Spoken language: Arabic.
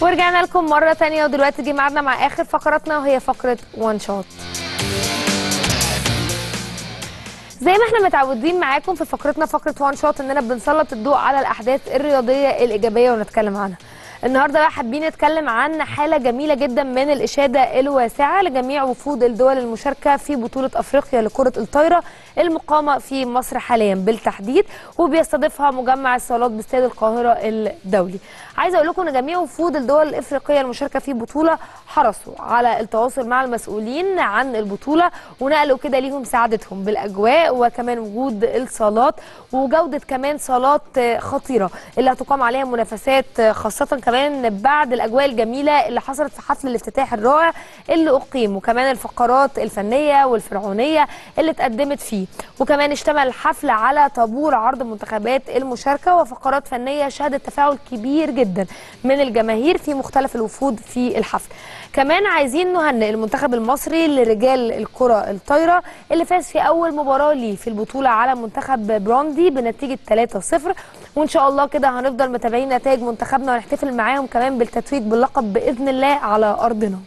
ورجعنا لكم مرة تانية ودلوقتي جه ميعادنا مع آخر فقراتنا وهي فقرة وان شوت زي ما إحنا متعودين معاكم في فقرتنا فقرة وان شوت إننا بنسلط الضوء على الأحداث الرياضية الإيجابية ونتكلم عنها. النهارده بقى حابين نتكلم عن حالة جميلة جدا من الإشادة الواسعة لجميع وفود الدول المشاركة في بطولة أفريقيا لكرة الطايرة المقامة في مصر حاليا بالتحديد وبيستضيفها مجمع الصالات باستاد القاهرة الدولي. عايزة أقول لكم إن جميع وفود الدول الإفريقية المشاركة في البطوله حرصوا على التواصل مع المسؤولين عن البطولة ونقلوا كده ليهم سعادتهم بالأجواء وكمان وجود الصالات وجودة كمان صالات خطيرة اللي هتقام عليها منافسات خاصة كمان بعد الأجواء الجميلة اللي حصلت في حفل الافتتاح الرائع اللي اقيم وكمان الفقرات الفنية والفرعونية اللي اتقدمت فيه. وكمان اشتمل الحفل على طابور عرض منتخبات المشاركة وفقرات فنية شهدت تفاعل كبير جدا من الجماهير في مختلف الوفود في الحفل. كمان عايزين نهنئ المنتخب المصري لرجال الكرة الطايرة اللي فاز في أول مباراة ليه في البطولة على منتخب بروندي بنتيجة 3-0 وإن شاء الله كده هنفضل متابعين نتائج منتخبنا ونحتفل معاهم كمان بالتتويج باللقب بإذن الله على أرضنا.